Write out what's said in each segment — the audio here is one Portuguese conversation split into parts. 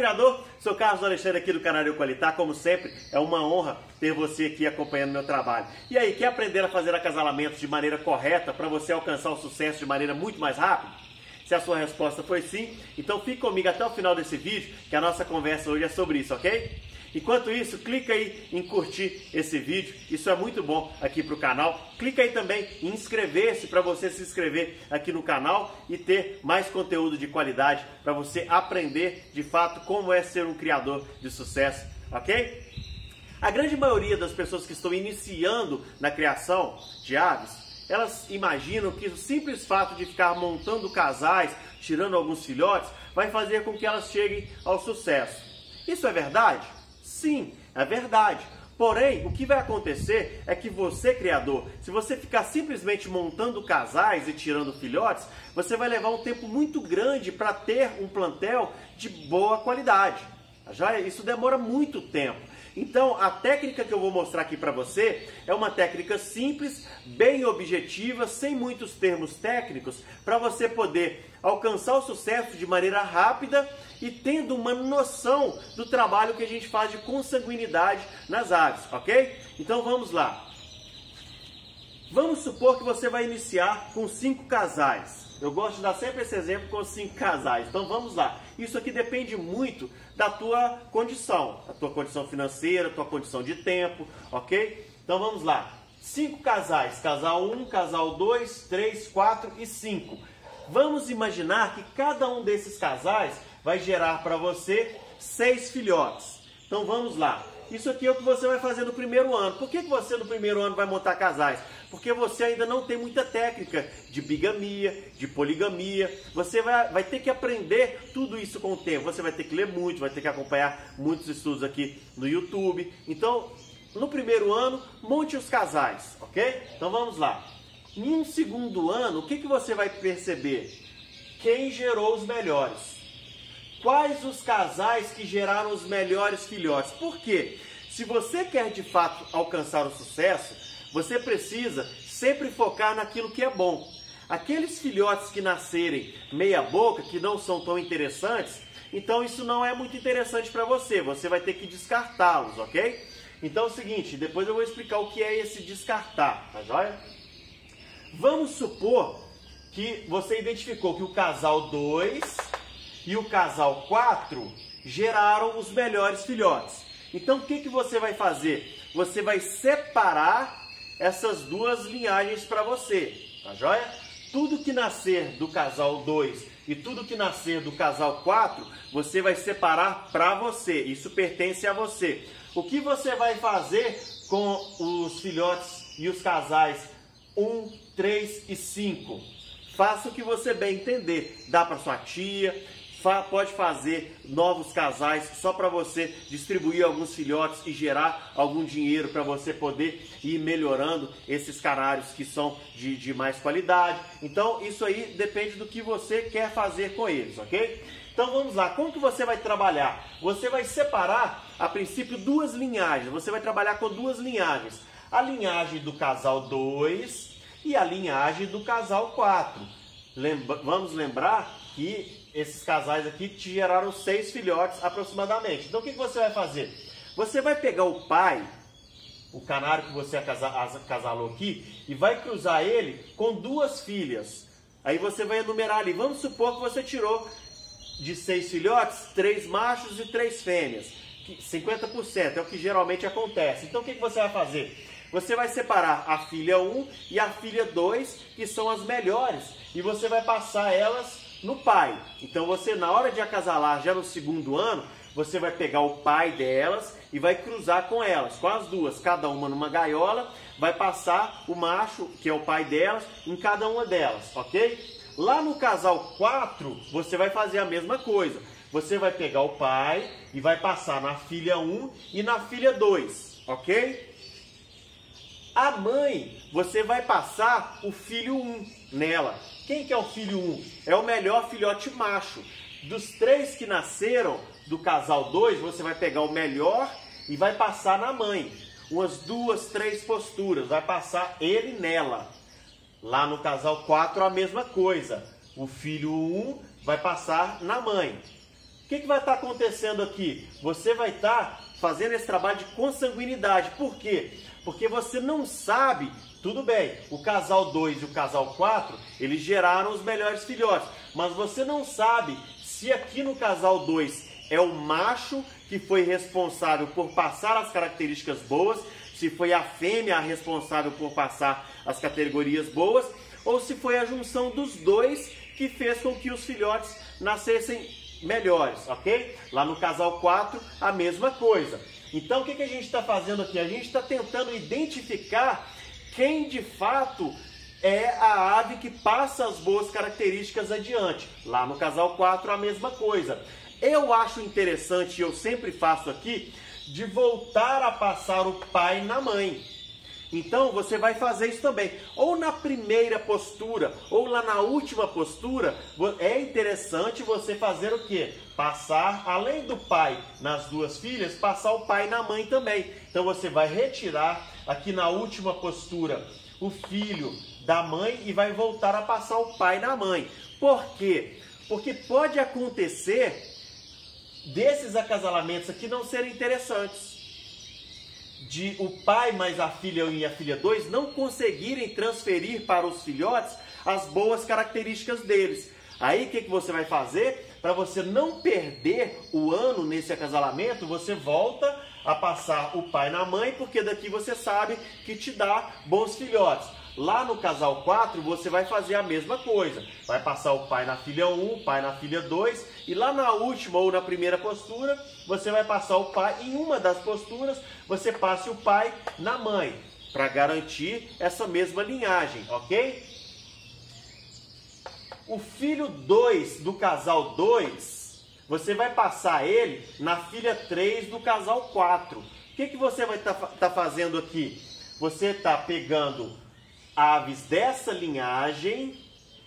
criador! Sou Carlos Alexandre aqui do canal Eucalitar. Como sempre, é uma honra ter você aqui acompanhando meu trabalho. E aí, quer aprender a fazer acasalamentos de maneira correta para você alcançar o sucesso de maneira muito mais rápida? Se a sua resposta foi sim, então fique comigo até o final desse vídeo, que a nossa conversa hoje é sobre isso, ok? Enquanto isso, clica aí em curtir esse vídeo, isso é muito bom aqui para o canal. Clica aí também em inscrever-se para você se inscrever aqui no canal e ter mais conteúdo de qualidade para você aprender de fato como é ser um criador de sucesso, ok? A grande maioria das pessoas que estão iniciando na criação de aves, elas imaginam que o simples fato de ficar montando casais, tirando alguns filhotes, vai fazer com que elas cheguem ao sucesso. Isso é verdade? Sim, é verdade. Porém, o que vai acontecer é que você, criador, se você ficar simplesmente montando casais e tirando filhotes, você vai levar um tempo muito grande para ter um plantel de boa qualidade. Já isso demora muito tempo. Então, a técnica que eu vou mostrar aqui para você é uma técnica simples, bem objetiva, sem muitos termos técnicos, para você poder alcançar o sucesso de maneira rápida e tendo uma noção do trabalho que a gente faz de consanguinidade nas aves, ok? Então vamos lá. Vamos supor que você vai iniciar com cinco casais. Eu gosto de dar sempre esse exemplo com cinco casais. Então vamos lá. Isso aqui depende muito da tua condição, a tua condição financeira, a tua condição de tempo, ok? Então vamos lá. Cinco casais, casal 1, um, casal 2, 3, 4 e 5. Vamos imaginar que cada um desses casais vai gerar para você seis filhotes. Então vamos lá. Isso aqui é o que você vai fazer no primeiro ano. Por que, que você no primeiro ano vai montar casais? Porque você ainda não tem muita técnica de bigamia, de poligamia. Você vai, vai ter que aprender tudo isso com o tempo. Você vai ter que ler muito, vai ter que acompanhar muitos estudos aqui no YouTube. Então, no primeiro ano, monte os casais, ok? Então vamos lá. Em um segundo ano, o que, que você vai perceber? Quem gerou os melhores? Quais os casais que geraram os melhores filhotes? Por quê? Se você quer de fato alcançar o sucesso, você precisa sempre focar naquilo que é bom. Aqueles filhotes que nascerem meia boca, que não são tão interessantes, então isso não é muito interessante para você. Você vai ter que descartá-los, ok? Então é o seguinte, depois eu vou explicar o que é esse descartar, tá joia? Vamos supor que você identificou que o casal 2 e o casal 4 geraram os melhores filhotes. Então o que, que você vai fazer? Você vai separar essas duas linhagens para você, tá joia? Tudo que nascer do casal 2 e tudo que nascer do casal 4, você vai separar para você. Isso pertence a você. O que você vai fazer com os filhotes e os casais 1, 3 e 5. Faça o que você bem entender. Dá para sua tia, pode fazer novos casais só para você distribuir alguns filhotes e gerar algum dinheiro para você poder ir melhorando esses canários que são de, de mais qualidade. Então isso aí depende do que você quer fazer com eles, ok? Então vamos lá, como que você vai trabalhar? Você vai separar, a princípio, duas linhagens. Você vai trabalhar com duas linhagens a linhagem do casal 2 e a linhagem do casal 4. Lembra, vamos lembrar que esses casais aqui te geraram seis filhotes aproximadamente. Então o que, que você vai fazer? Você vai pegar o pai, o canário que você acasalou aqui, e vai cruzar ele com duas filhas. Aí você vai enumerar ali. Vamos supor que você tirou de seis filhotes, três machos e três fêmeas. 50% é o que geralmente acontece. Então o que, que você vai fazer? Você vai separar a filha 1 e a filha 2, que são as melhores, e você vai passar elas no pai. Então você, na hora de acasalar, já no segundo ano, você vai pegar o pai delas e vai cruzar com elas, com as duas, cada uma numa gaiola, vai passar o macho, que é o pai delas, em cada uma delas, ok? Lá no casal 4, você vai fazer a mesma coisa. Você vai pegar o pai e vai passar na filha 1 e na filha 2, ok? A mãe, você vai passar o filho 1 nela. Quem que é o filho 1? É o melhor filhote macho. Dos três que nasceram do casal 2, você vai pegar o melhor e vai passar na mãe. Umas duas, três posturas, vai passar ele nela. Lá no casal 4 a mesma coisa. O filho 1 vai passar na mãe. que, que vai estar acontecendo aqui? Você vai estar fazendo esse trabalho de consanguinidade. Por quê? Porque você não sabe, tudo bem, o casal 2 e o casal 4, eles geraram os melhores filhotes, mas você não sabe se aqui no casal 2 é o macho que foi responsável por passar as características boas, se foi a fêmea a responsável por passar as categorias boas, ou se foi a junção dos dois que fez com que os filhotes nascessem melhores, ok? Lá no casal 4, a mesma coisa. Então, o que, que a gente está fazendo aqui? A gente está tentando identificar quem de fato é a ave que passa as boas características adiante. Lá no casal 4, a mesma coisa. Eu acho interessante, e eu sempre faço aqui, de voltar a passar o pai na mãe. Então você vai fazer isso também. Ou na primeira postura, ou lá na última postura, é interessante você fazer o quê? Passar, além do pai nas duas filhas, passar o pai na mãe também. Então você vai retirar aqui na última postura o filho da mãe e vai voltar a passar o pai na mãe. Por quê? Porque pode acontecer desses acasalamentos aqui não serem interessantes de o pai mais a filha e a filha 2 não conseguirem transferir para os filhotes as boas características deles. Aí o que, que você vai fazer? Para você não perder o ano nesse acasalamento, você volta a passar o pai na mãe, porque daqui você sabe que te dá bons filhotes. Lá no casal 4, você vai fazer a mesma coisa. Vai passar o pai na filha 1, o pai na filha 2, e lá na última ou na primeira postura, você vai passar o pai em uma das posturas, você passe o pai na mãe, para garantir essa mesma linhagem, ok? O filho 2 do casal 2, você vai passar ele na filha 3 do casal 4. O que, que você vai estar tá, tá fazendo aqui? Você está pegando aves dessa linhagem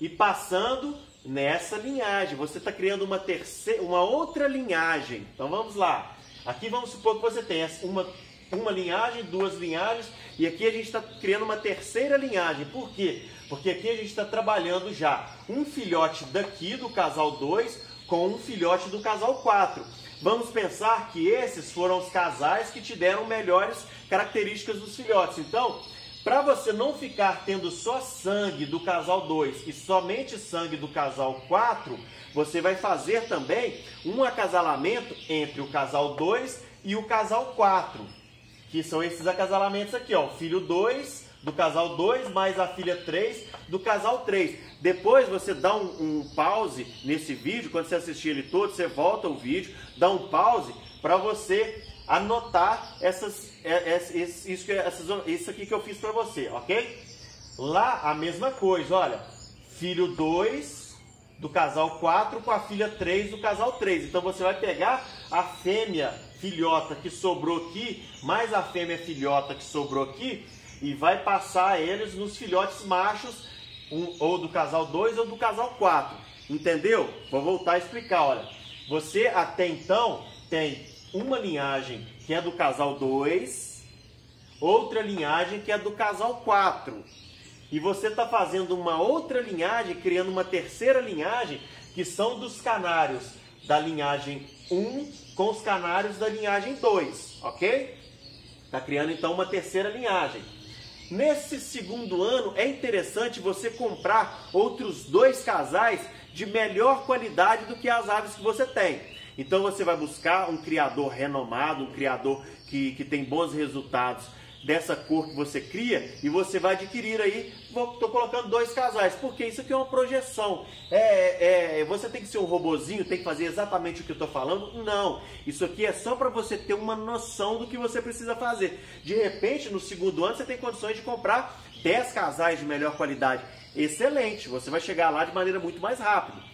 e passando nessa linhagem. Você está criando uma terceira, uma outra linhagem. Então vamos lá. Aqui vamos supor que você tem uma, uma linhagem, duas linhagens, e aqui a gente está criando uma terceira linhagem. Por quê? Porque aqui a gente está trabalhando já um filhote daqui do casal 2 com um filhote do casal 4. Vamos pensar que esses foram os casais que te deram melhores características dos filhotes. Então, para você não ficar tendo só sangue do casal 2 e somente sangue do casal 4, você vai fazer também um acasalamento entre o casal 2 e o casal 4, que são esses acasalamentos aqui, ó, filho 2 do casal 2 mais a filha 3 do casal 3. Depois você dá um, um pause nesse vídeo, quando você assistir ele todo, você volta o vídeo, dá um pause para você anotar essas, é, é, isso, isso aqui que eu fiz para você, ok? Lá a mesma coisa, olha, filho 2 do casal 4 com a filha 3 do casal 3. Então você vai pegar a fêmea filhota que sobrou aqui, mais a fêmea filhota que sobrou aqui, e vai passar eles nos filhotes machos, um, ou do casal 2 ou do casal 4. Entendeu? Vou voltar a explicar, olha. Você até então tem uma linhagem que é do casal 2, outra linhagem que é do casal 4. E você está fazendo uma outra linhagem, criando uma terceira linhagem, que são dos canários da linhagem 1 com os canários da linhagem 2, ok? Está criando então uma terceira linhagem. Nesse segundo ano é interessante você comprar outros dois casais de melhor qualidade do que as aves que você tem. Então você vai buscar um criador renomado, um criador que, que tem bons resultados dessa cor que você cria e você vai adquirir aí, estou colocando dois casais, porque isso aqui é uma projeção. É, é, você tem que ser um robozinho, tem que fazer exatamente o que eu estou falando? Não. Isso aqui é só para você ter uma noção do que você precisa fazer. De repente, no segundo ano, você tem condições de comprar 10 casais de melhor qualidade. Excelente, você vai chegar lá de maneira muito mais rápida.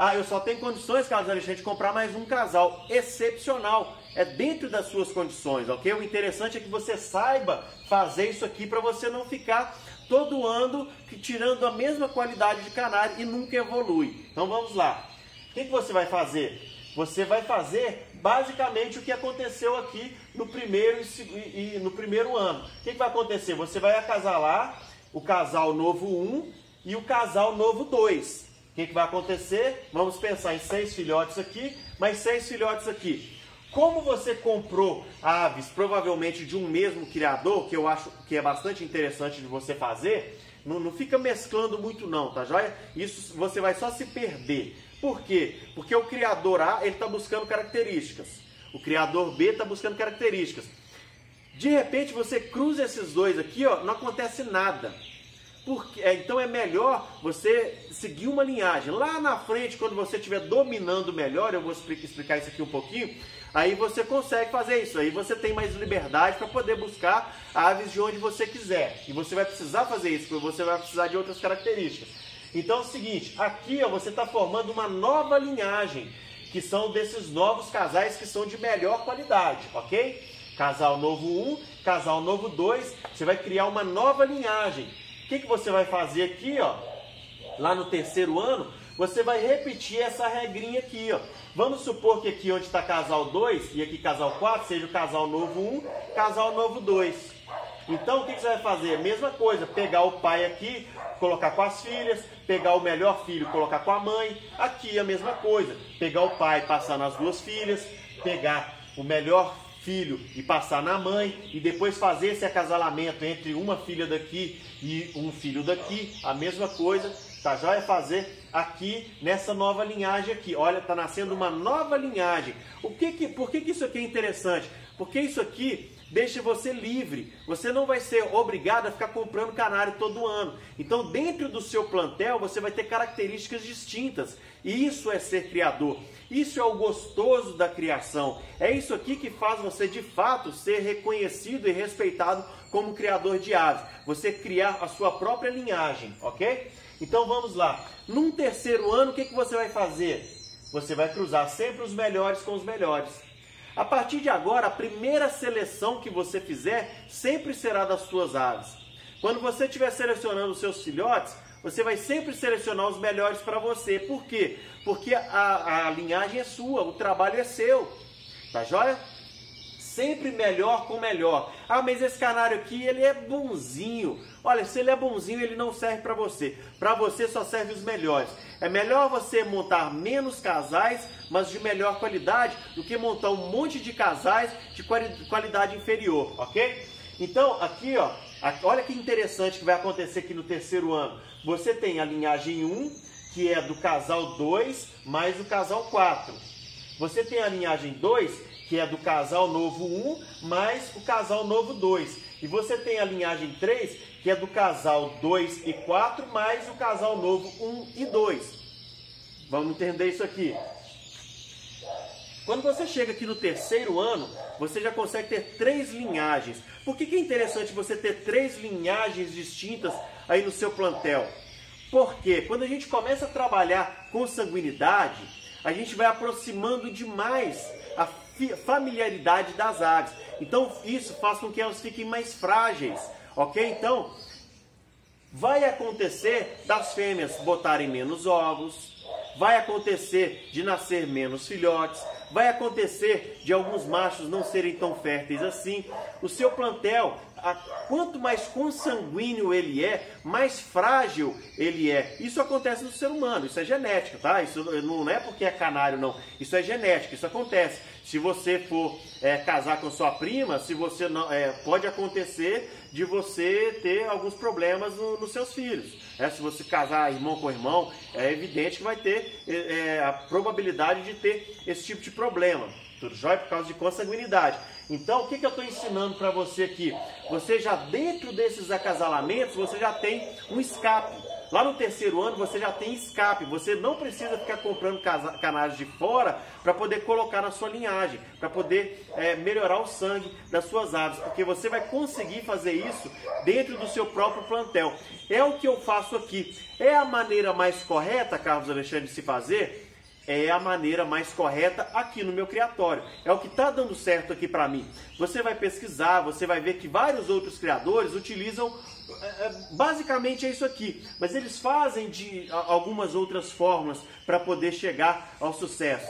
Ah, eu só tenho condições, Carlos Alexandre, de comprar mais um casal. Excepcional. É dentro das suas condições, ok? O interessante é que você saiba fazer isso aqui para você não ficar todo ano tirando a mesma qualidade de canário e nunca evolui. Então vamos lá. O que, você vai fazer? Você vai fazer basicamente o que aconteceu aqui no primeiro, e, no primeiro ano. O que, vai acontecer? Você vai acasalar o casal novo 1 e o casal novo 2. Que, que vai acontecer? Vamos pensar em seis filhotes aqui, mais seis filhotes aqui. Como você comprou aves provavelmente de um mesmo criador, que eu acho que é bastante interessante de você fazer, não, não fica mesclando muito não, tá joia? Isso você vai só se perder. Por quê? Porque o criador A ele está buscando características. O criador B está buscando características. De repente você cruza esses dois aqui, ó, não acontece nada. Porque, é, então é melhor você seguir uma linhagem. Lá na frente, quando você estiver dominando melhor, eu vou explicar isso aqui um pouquinho, aí você consegue fazer isso. Aí você tem mais liberdade para poder buscar aves de onde você quiser. E você vai precisar fazer isso, porque você vai precisar de outras características. Então é o seguinte, aqui ó, você está formando uma nova linhagem, que são desses novos casais que são de melhor qualidade, ok? Casal novo 1, casal novo 2, você vai criar uma nova linhagem. Que, que você vai fazer aqui, ó? Lá no terceiro ano, você vai repetir essa regrinha aqui, ó. Vamos supor que aqui onde está casal 2 e aqui casal 4 seja o casal novo 1, casal novo 2. Então o que, que você vai fazer? Mesma coisa, pegar o pai aqui, colocar com as filhas, pegar o melhor filho, colocar com a mãe. Aqui a mesma coisa, pegar o pai, passar nas duas filhas, pegar o melhor filho e passar na mãe e depois fazer esse acasalamento entre uma filha daqui e um filho daqui, a mesma coisa, tá já é fazer aqui nessa nova linhagem aqui. Olha, tá nascendo uma nova linhagem. O que que, por que, que isso aqui é interessante? Porque isso aqui deixa você livre. Você não vai ser obrigado a ficar comprando canário todo ano. Então, dentro do seu plantel, você vai ter características distintas. E isso é ser criador. Isso é o gostoso da criação. É isso aqui que faz você de fato ser reconhecido e respeitado como criador de aves. Você criar a sua própria linhagem, ok? Então vamos lá. Num terceiro ano, o que, que você vai fazer? Você vai cruzar sempre os melhores com os melhores. A partir de agora, a primeira seleção que você fizer sempre será das suas aves. Quando você estiver selecionando os seus filhotes, você vai sempre selecionar os melhores para você. Por quê? Porque a, a linhagem é sua, o trabalho é seu. Tá joia? Sempre melhor com melhor. Ah, mas esse canário aqui, ele é bonzinho. Olha, se ele é bonzinho, ele não serve para você. Para você só serve os melhores. É melhor você montar menos casais, mas de melhor qualidade, do que montar um monte de casais de qualidade inferior, ok? Então, aqui, ó, olha que interessante que vai acontecer aqui no terceiro ano. Você tem a linhagem 1, que é do casal 2 mais o casal 4. Você tem a linhagem 2, que é do casal novo 1 mais o casal novo 2. E você tem a linhagem 3, que é do casal 2 e 4 mais o casal novo 1 e 2. Vamos entender isso aqui. Quando você chega aqui no terceiro ano, você já consegue ter três linhagens. Por que, que é interessante você ter três linhagens distintas aí no seu plantel? Porque quando a gente começa a trabalhar com sanguinidade, a gente vai aproximando demais a familiaridade das aves. Então isso faz com que elas fiquem mais frágeis, ok? Então vai acontecer das fêmeas botarem menos ovos, vai acontecer de nascer menos filhotes, vai acontecer de alguns machos não serem tão férteis assim. O seu plantel quanto mais consanguíneo ele é, mais frágil ele é. Isso acontece no ser humano, isso é genética, tá? Isso não é porque é canário, não. Isso é genética, isso acontece. Se você for é, casar com sua prima, se você não, é, pode acontecer de você ter alguns problemas no, nos seus filhos. É, se você casar irmão com irmão, é evidente que vai ter é, é a probabilidade de ter esse tipo de problema. Tudo jóia? Por causa de consanguinidade. Então, o que, que eu estou ensinando para você aqui? Você já, dentro desses acasalamentos, você já tem um escape. Lá no terceiro ano você já tem escape, você não precisa ficar comprando canais de fora para poder colocar na sua linhagem, para poder é, melhorar o sangue das suas aves, porque você vai conseguir fazer isso dentro do seu próprio plantel. É o que eu faço aqui. É a maneira mais correta, Carlos Alexandre, de se fazer? É a maneira mais correta aqui no meu criatório. É o que está dando certo aqui para mim. Você vai pesquisar, você vai ver que vários outros criadores utilizam é, é, basicamente é isso aqui, mas eles fazem de algumas outras formas para poder chegar ao sucesso.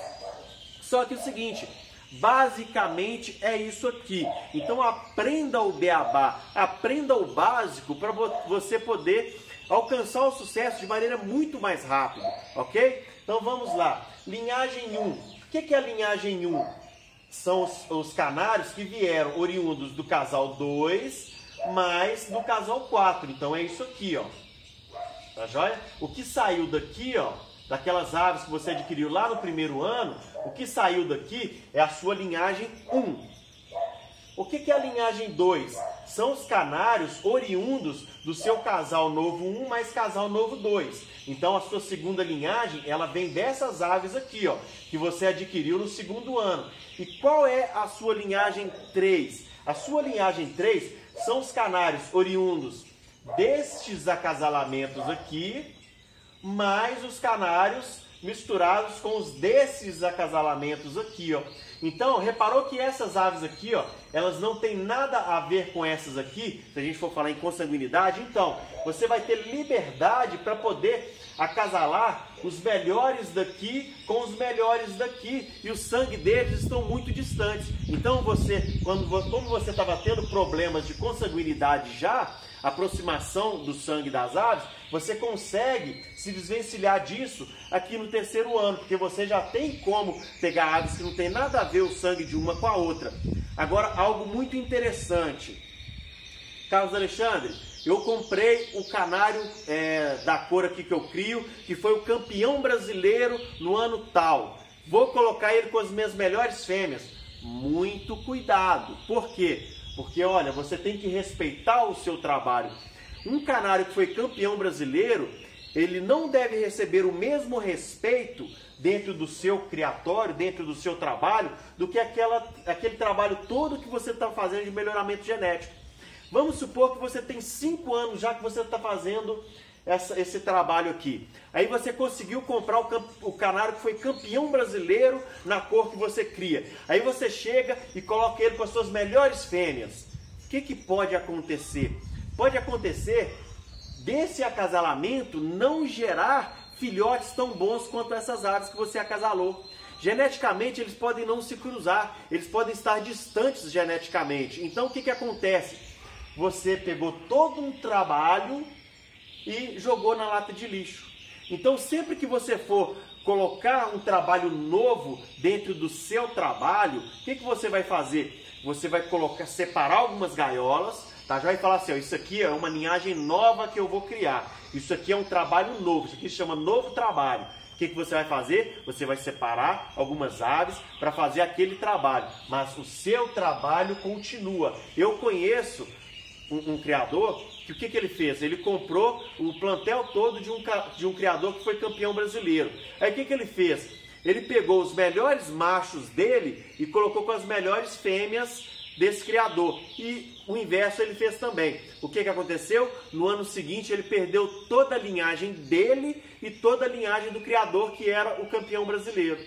Só que é o seguinte, basicamente é isso aqui. Então aprenda o beabá, aprenda o básico para você poder alcançar o sucesso de maneira muito mais rápida, ok? Então vamos lá. Linhagem 1. O que é a linhagem 1? São os, os canários que vieram oriundos do casal 2 mais do casal 4. Então é isso aqui, ó. Tá joia? O que saiu daqui, ó, daquelas aves que você adquiriu lá no primeiro ano, o que saiu daqui é a sua linhagem 1. O que é a linhagem 2? São os canários oriundos do seu casal novo 1 mais casal novo 2. Então a sua segunda linhagem, ela vem dessas aves aqui, ó, que você adquiriu no segundo ano. E qual é a sua linhagem 3? A sua linhagem 3 são os canários oriundos destes acasalamentos aqui, mais os canários misturados com os desses acasalamentos aqui, ó. Então, reparou que essas aves aqui, ó, elas não têm nada a ver com essas aqui, se a gente for falar em consanguinidade. Então, você vai ter liberdade para poder acasalar os melhores daqui com os melhores daqui, e o sangue deles estão muito distantes. Então, você, quando como você estava tendo problemas de consanguinidade já, aproximação do sangue das aves, você consegue se desvencilhar disso aqui no terceiro ano, porque você já tem como pegar aves que não tem nada a ver o sangue de uma com a outra. Agora, algo muito interessante. Carlos Alexandre, eu comprei o canário é, da cor aqui que eu crio, que foi o campeão brasileiro no ano tal. Vou colocar ele com as minhas melhores fêmeas. Muito cuidado. Por quê? Porque, olha, você tem que respeitar o seu trabalho. Um canário que foi campeão brasileiro, ele não deve receber o mesmo respeito dentro do seu criatório, dentro do seu trabalho, do que aquela, aquele trabalho todo que você está fazendo de melhoramento genético. Vamos supor que você tem cinco anos já que você está fazendo essa, esse trabalho aqui. Aí você conseguiu comprar o, o canário que foi campeão brasileiro na cor que você cria. Aí você chega e coloca ele com as suas melhores fêmeas. O que, que pode acontecer? Pode acontecer desse acasalamento não gerar filhotes tão bons quanto essas aves que você acasalou. Geneticamente eles podem não se cruzar, eles podem estar distantes geneticamente. Então o que, que acontece? Você pegou todo um trabalho e jogou na lata de lixo. Então, sempre que você for colocar um trabalho novo dentro do seu trabalho, o que, que você vai fazer? Você vai colocar, separar algumas gaiolas, tá? Já vai falar assim, ó, isso aqui é uma linhagem nova que eu vou criar. Isso aqui é um trabalho novo, isso aqui chama novo trabalho. O que, que você vai fazer? Você vai separar algumas aves para fazer aquele trabalho, mas o seu trabalho continua. Eu conheço um, um criador que o que, que ele fez? Ele comprou o plantel todo de um, de um criador que foi campeão brasileiro. Aí o que, que ele fez? Ele pegou os melhores machos dele e colocou com as melhores fêmeas desse criador. E o inverso ele fez também. O que, que aconteceu? No ano seguinte ele perdeu toda a linhagem dele e toda a linhagem do criador que era o campeão brasileiro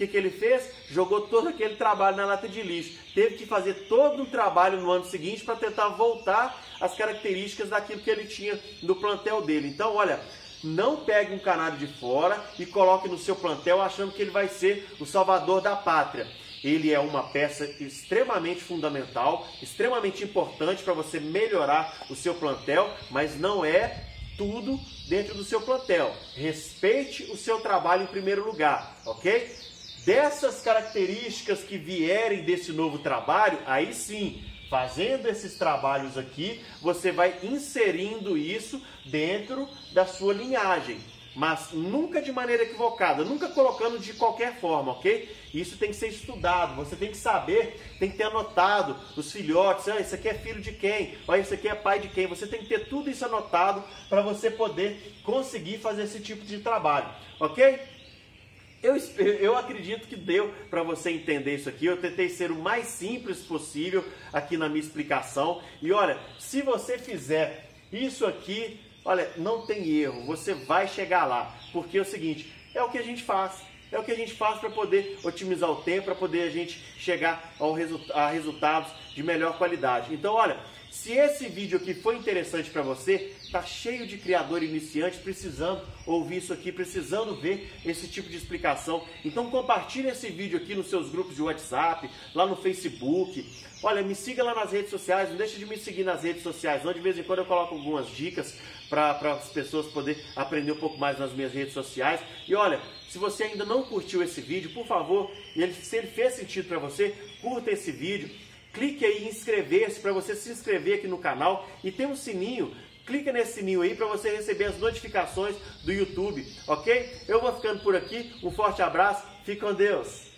que, que ele fez? Jogou todo aquele trabalho na lata de lixo. Teve que fazer todo um trabalho no ano seguinte para tentar voltar às características daquilo que ele tinha no plantel dele. Então, olha, não pegue um canário de fora e coloque no seu plantel achando que ele vai ser o salvador da pátria. Ele é uma peça extremamente fundamental, extremamente importante para você melhorar o seu plantel, mas não é tudo dentro do seu plantel. Respeite o seu trabalho em primeiro lugar, ok? Dessas características que vierem desse novo trabalho, aí sim, fazendo esses trabalhos aqui, você vai inserindo isso dentro da sua linhagem. Mas nunca de maneira equivocada, nunca colocando de qualquer forma, ok? Isso tem que ser estudado, você tem que saber, tem que ter anotado os filhotes, ah, isso aqui é filho de quem, ah, isso aqui é pai de quem. Você tem que ter tudo isso anotado para você poder conseguir fazer esse tipo de trabalho, ok? Eu, eu acredito que deu para você entender isso aqui. Eu tentei ser o mais simples possível aqui na minha explicação. E olha, se você fizer isso aqui, olha, não tem erro, você vai chegar lá. Porque é o seguinte, é o que a gente faz. É o que a gente faz para poder otimizar o tempo, para poder a gente chegar ao resu a resultados de melhor qualidade. Então, olha, Se esse vídeo aqui foi interessante para você, tá cheio de criador iniciante precisando ouvir isso aqui, precisando ver esse tipo de explicação. Então compartilhe esse vídeo aqui nos seus grupos de WhatsApp, lá no Facebook. Olha, me siga lá nas redes sociais, não deixe de me seguir nas redes sociais, onde de vez em quando eu coloco algumas dicas para as pessoas poderem aprender um pouco mais nas minhas redes sociais. E olha, se você ainda não curtiu esse vídeo, por favor, ele, se ele fez sentido para você, curta esse vídeo clique aí em inscrever-se para você se inscrever aqui no canal e tem um sininho. Clica nesse sininho aí para você receber as notificações do YouTube, ok? Eu vou ficando por aqui. Um forte abraço. Fique com Deus.